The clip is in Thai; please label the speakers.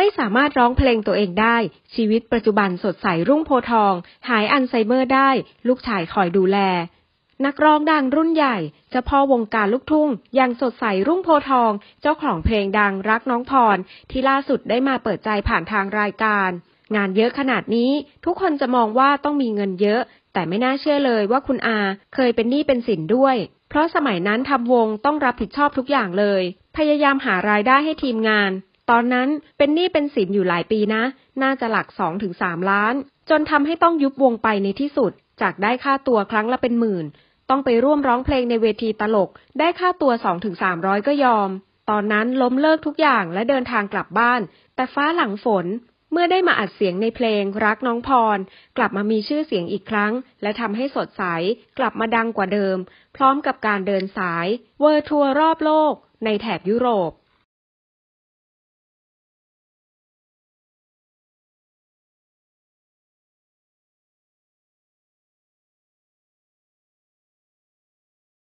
Speaker 1: ไม่สามารถร้องเพลงตัวเองได้ ชีวิตปัจจุบันสดใสรุ่งโพทอง หายอัลไซเมอร์ได้ ลูกชายคอยดูแล นักร้องดังรุ่นใหญ่เจ้าพ่อวงการลูกทุ่งยังสดใสรุ่งโพทอง เจ้าของเพลงดังรักน้องพร ที่ล่าสุดได้มาเปิดใจผ่านทางรายการ งานเยอะขนาดนี้ทุกคนจะมองว่าต้องมีเงินเยอะ แต่ไม่น่าเชื่อเลยว่าคุณอาเคยเป็นหนี้เป็นสินด้วยเพราะสมัยนั้นทำวงต้องรับผิดชอบทุกอย่างเลย พยายามหารายได้ให้ทีมงาน ตอนนั้นเป็นหนี้เป็นสินอยู่หลายปีนะ น่าจะหลัก2-3ถึงล้าน จนทำให้ต้องยุบวงไปในที่สุด จากได้ค่าตัวครั้งละเป็นหมื่น ต้องไปร่วมร้องเพลงในเวทีตลก ได้ค่าตัว2-3ถึง300ก็ยอม ตอนนั้นล้มเลิกทุกอย่างและเดินทางกลับบ้าน แต่ฟ้าหลังฝนเมื่อได้มาอัดเสียงในเพลงรักน้องพร กลับมามีชื่อเสียงอีกครั้ง และทำให้สดใส กลับมาดังกว่าเดิม พร้อมกับการเดินสาย เวอร์ทัวร์รอบโลก ในแถบยุโรป